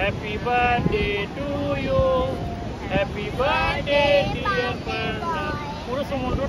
Happy birthday to you. Happy birthday, dear Fernando. Puro sumundo